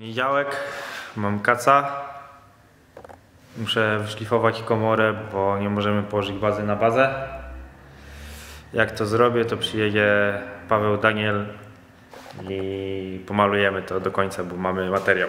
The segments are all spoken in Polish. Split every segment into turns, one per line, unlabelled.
Poniedziałek, mam kaca. Muszę wyszlifować komorę, bo nie możemy położyć bazy na bazę. Jak to zrobię, to przyjedzie Paweł Daniel i pomalujemy to do końca, bo mamy materiał.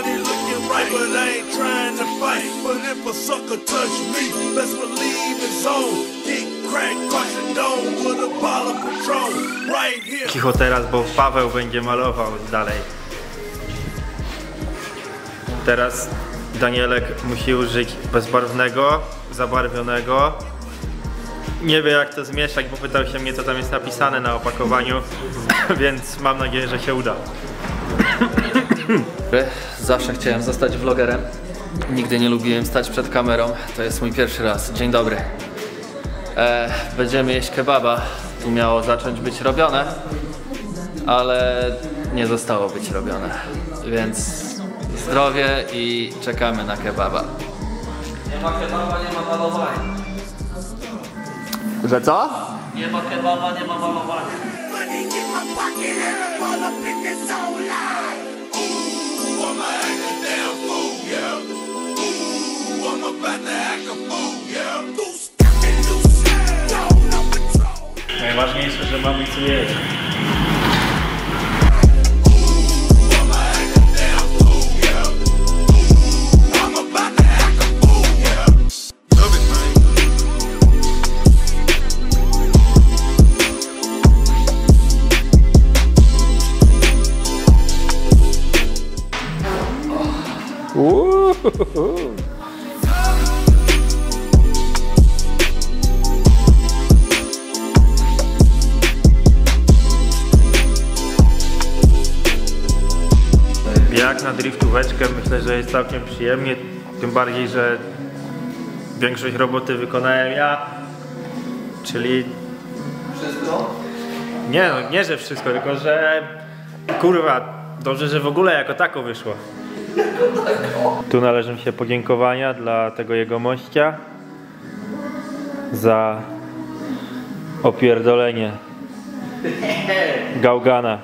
Money looking right, but I ain't trying to fight. But if a sucker touch me, best believe it's on.
Cicho teraz, bo Paweł będzie malował dalej. Teraz Danielek musi użyć bezbarwnego, zabarwionego. Nie wie jak to zmieszać, bo pytał się mnie co tam jest napisane na opakowaniu, więc mam nadzieję, że się uda.
Zawsze chciałem zostać vlogerem. Nigdy nie lubiłem stać przed kamerą. To jest mój pierwszy raz. Dzień dobry. E, będziemy jeść kebaba. Tu miało zacząć być robione, ale nie zostało być robione. Więc zdrowie i czekamy na kebaba. Nie ma kebaba, nie ma malowania.
Że co?
Nie ma kebaba, nie ma malowania.
Najważniejsze, że mamy co jeść. Jak na driftóweczkę myślę, że jest całkiem przyjemnie, tym bardziej, że większość roboty wykonałem ja, czyli
Wszystko?
nie no, nie że wszystko, tylko że kurwa, dobrze, że w ogóle jako tako wyszło. Tu należą się podziękowania dla tego jego mościa za opierdolenie Gałgana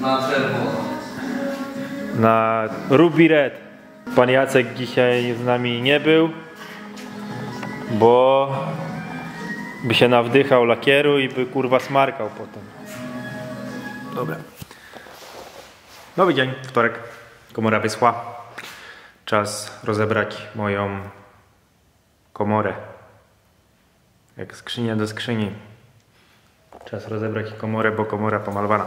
Na czerwono.
Na Ruby Red. Pan Jacek dzisiaj z nami nie był, bo by się nawdychał lakieru i by kurwa smarkał potem. Dobra. Nowy dzień, wtorek. Komora wysła. Czas rozebrać moją komorę. Jak skrzynia do skrzyni. Czas rozebrać komorę, bo komora pomalowana.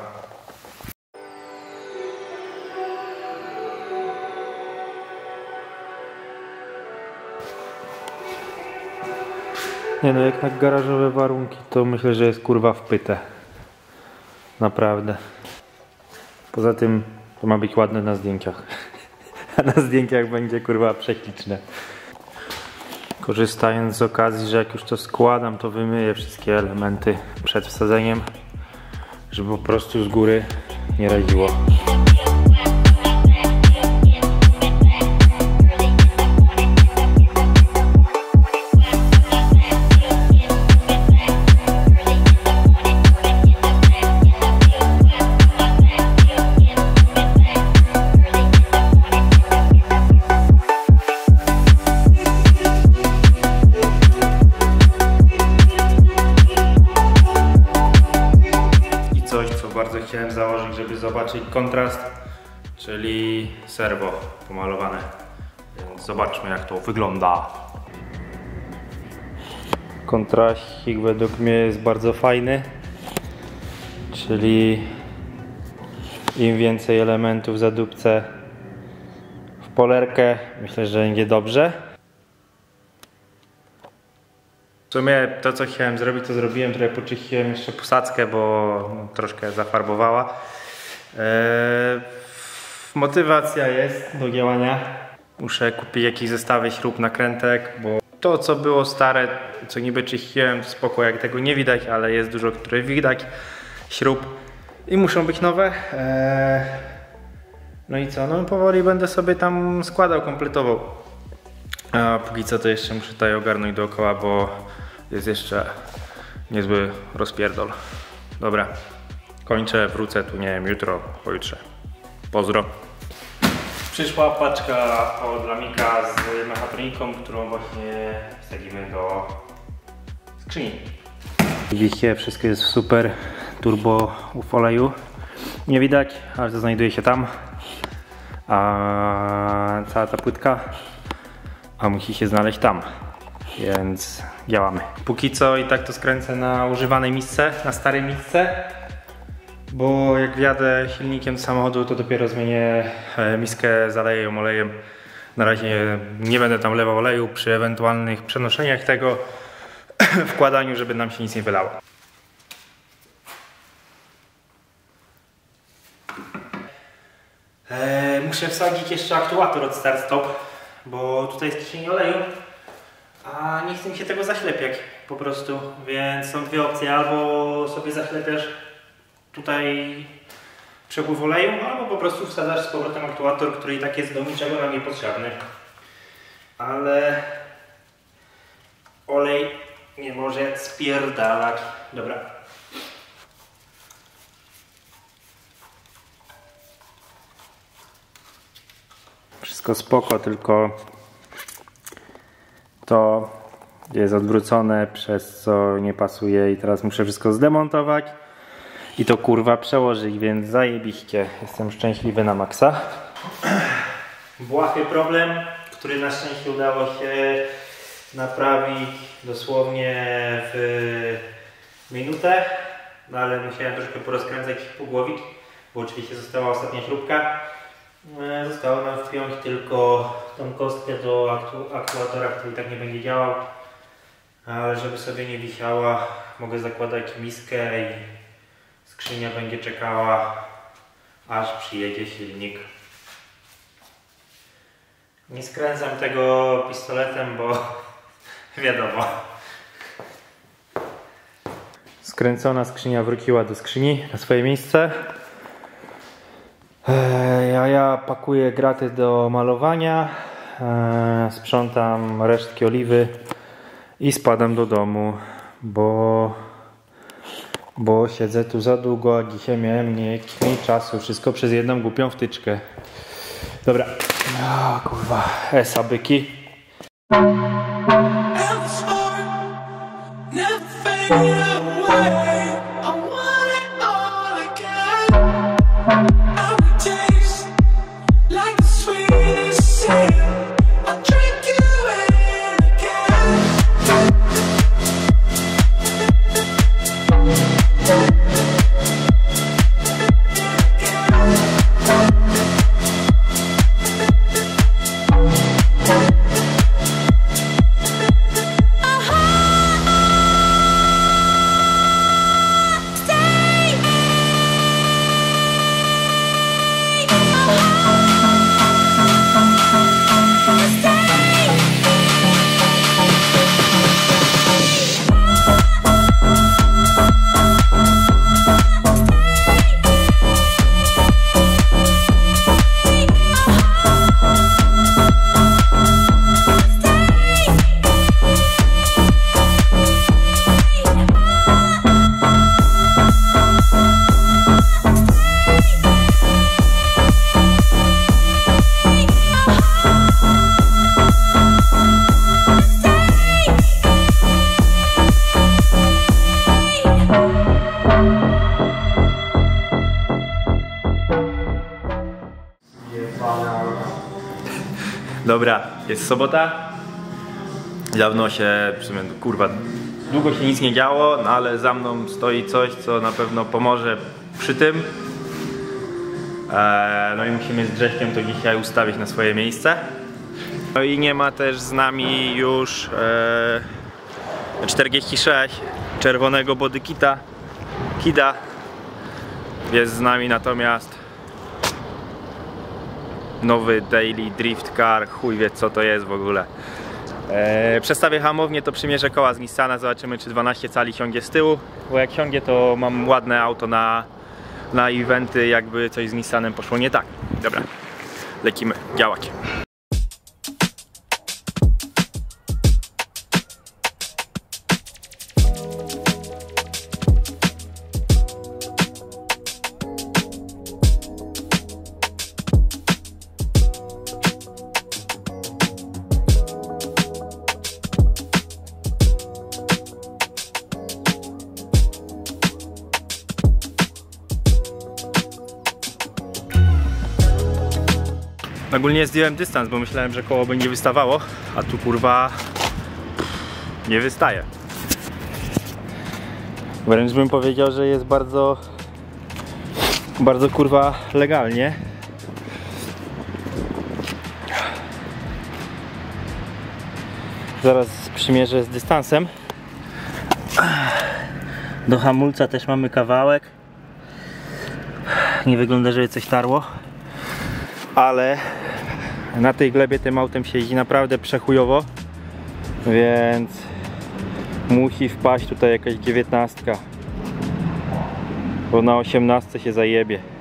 Nie no, jak na garażowe warunki, to myślę, że jest kurwa wpyte. Naprawdę. Poza tym to ma być ładne na zdjęciach. A na zdjęciach będzie kurwa prześliczne. Korzystając z okazji, że jak już to składam, to wymyję wszystkie elementy przed wsadzeniem, żeby po prostu z góry nie raziło. Kontrast, czyli serwo pomalowane. Więc zobaczmy jak to wygląda. Kontrastik według mnie jest bardzo fajny, czyli im więcej elementów zadupcę w polerkę, myślę, że będzie dobrze. sumie to, co chciałem zrobić, to zrobiłem. Trochę poczyściłem jeszcze posadzkę, bo troszkę zafarbowała. Eee, motywacja jest do działania. Muszę kupić jakieś zestawy śrub, nakrętek, bo to, co było stare, co niby czyściłem, spoko, jak tego nie widać, ale jest dużo, które widać. Śrub i muszą być nowe. Eee, no i co? No powoli będę sobie tam składał, kompletował. A póki co to jeszcze muszę tutaj ogarnąć dookoła, bo jest jeszcze niezły rozpierdol. Dobra, kończę, wrócę tu, nie wiem, jutro, pojutrze. Pozdro. Przyszła paczka od Lamika z mechatroniką, którą właśnie wsadzimy do skrzyni. Widzicie, wszystko jest super turbo w oleju. Nie widać, ale to znajduje się tam. A cała ta płytka a musi się znaleźć tam. Więc działamy. Póki co i tak to skręcę na używanej misce, na starej misce. Bo jak wjadę silnikiem samochodu, to dopiero zmienię e, miskę, zaleję ją olejem. Na razie nie będę tam lewał oleju przy ewentualnych przenoszeniach tego wkładaniu, żeby nam się nic nie wylało. E, muszę wsadzić jeszcze aktuator od start stop, bo tutaj jest kieszeń oleju, a nie chcę mi się tego zaślepiać po prostu, więc są dwie opcje, albo sobie zaślepiasz tutaj przepływ oleju, albo po prostu wsadzasz z powrotem aktuator, który i tak jest do niczego nam niepotrzebny. Ale olej nie może spierdalać. Dobra. Wszystko spoko, tylko to jest odwrócone, przez co nie pasuje i teraz muszę wszystko zdemontować i to kurwa przełożyć, więc zajebiście. Jestem szczęśliwy na maksa. Błahy problem, który na szczęście udało się naprawić dosłownie w minutę, no ale musiałem troszkę porozkręcać pogłowik, bo oczywiście została ostatnia śrubka. E, Zostało nam wpiąć tylko tą kostkę do aktu aktuatora, który i tak nie będzie działał. Ale żeby sobie nie wisiała, mogę zakładać miskę i skrzynia będzie czekała, aż przyjedzie silnik. Nie skręcam tego pistoletem, bo wiadomo. Skręcona skrzynia wróciła do skrzyni na swoje miejsce. Eee, A ja pakuję graty do malowania, eee, sprzątam resztki oliwy i spadam do domu, bo, bo siedzę tu za długo, a dzisiaj miałem mniej, mniej czasu, wszystko przez jedną głupią wtyczkę. Dobra, o, kurwa, esa byki. Dobra, jest sobota. Dawno się, kurwa, długo się nic nie działo, no ale za mną stoi coś, co na pewno pomoże przy tym. Eee, no i musimy z Grześkiem to dzisiaj ustawić na swoje miejsce. No i nie ma też z nami już eee, 46 czerwonego bodykita Kida jest z nami natomiast nowy Daily Drift Car, chuj wie co to jest w ogóle. Eee, przestawię hamownię, to przymierzę koła z Nissana, zobaczymy czy 12 cali siądzie z tyłu, bo jak siądzie to mam ładne auto na, na eventy, jakby coś z Nissanem poszło nie tak. Dobra, lecimy, działać. Ogólnie zdjąłem dystans, bo myślałem, że koło będzie wystawało, a tu kurwa nie wystaje. Wręcz bym powiedział, że jest bardzo bardzo kurwa legalnie. Zaraz przymierzę z dystansem. Do hamulca też mamy kawałek. Nie wygląda, żeby coś tarło ale na tej glebie tym autem się jeździ naprawdę przechujowo więc musi wpaść tutaj jakaś dziewiętnastka bo na 18 się zajebie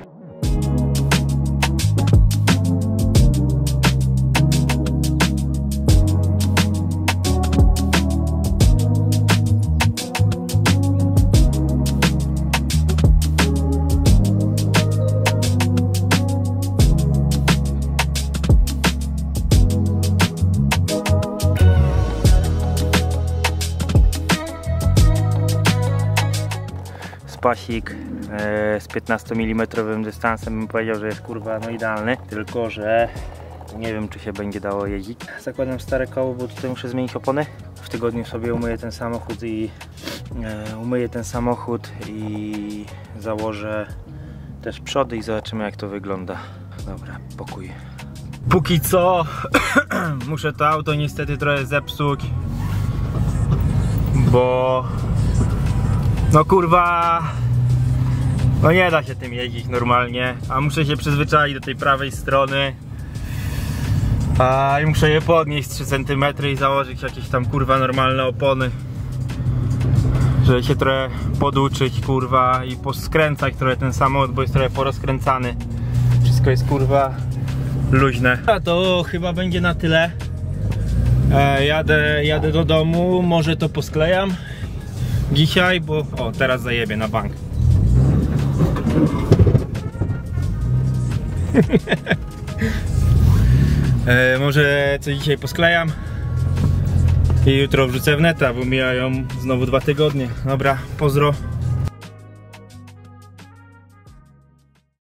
spasik e, z 15 mm dystansem bym powiedział, że jest kurwa no idealny, tylko że nie wiem czy się będzie dało jeździć. Zakładam stare koło, bo tutaj muszę zmienić opony. W tygodniu sobie umyję ten samochód i e, umyję ten samochód i założę też przody i zobaczymy jak to wygląda. Dobra, pokój. Póki co muszę to auto niestety trochę zepsuć, bo no kurwa No nie da się tym jeździć normalnie A muszę się przyzwyczaić do tej prawej strony. A i muszę je podnieść 3 cm i założyć jakieś tam kurwa normalne opony. Żeby się trochę poduczyć kurwa i poskręcać trochę ten samochód, bo jest trochę porozkręcany. Wszystko jest kurwa luźne. A to chyba będzie na tyle. E, jadę, jadę do domu, może to posklejam dzisiaj, bo o teraz zajebie na bank. e, może co dzisiaj posklejam i jutro wrzucę w neta, bo mijają znowu dwa tygodnie. Dobra, pozdro.